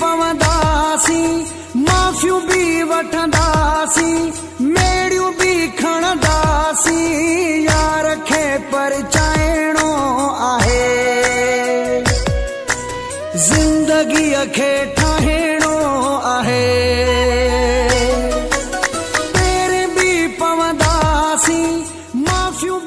पवंदासीं माफ़ियूं भी वठंदासीं मेड़ियूं भी खणंदासीं यार खे परचाइणो आहे। ज़िंदगीअ खे ठाहिणो आहे। पेर माफ़ियूं